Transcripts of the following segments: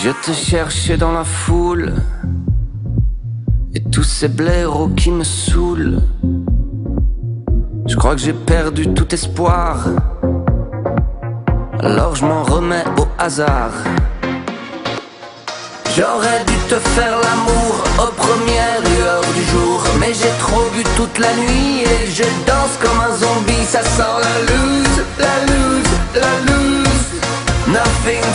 Je te cherchais dans la foule Et tous ces blaireaux qui me saoulent. Je crois que j'ai perdu tout espoir. Alors je m'en remets au hasard. J'aurais dû te faire l'amour aux premières lueurs du jour Mais j'ai trop bu toute la nuit et je danse comme un zombie Ça sent la loose, la Nothing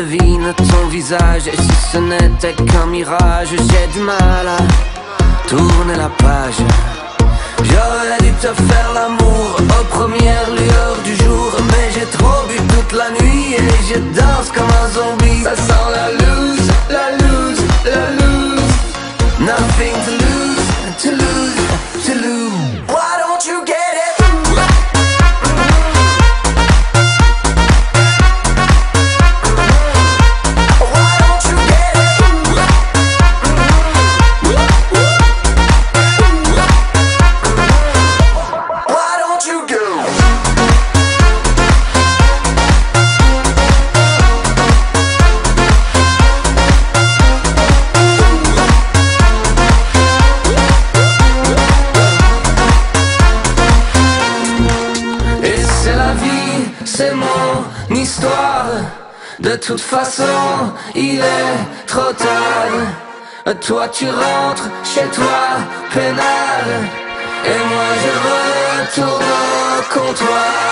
devine ton visage Et si ce n'était qu'un mirage J'ai du mal à tourner la page. J'aurais dû te faire l'amour aux premières c'est mon histoire. De toute façon, il est trop tard. Toi tu rentres chez toi, pénal. Et moi je retourne au comptoir.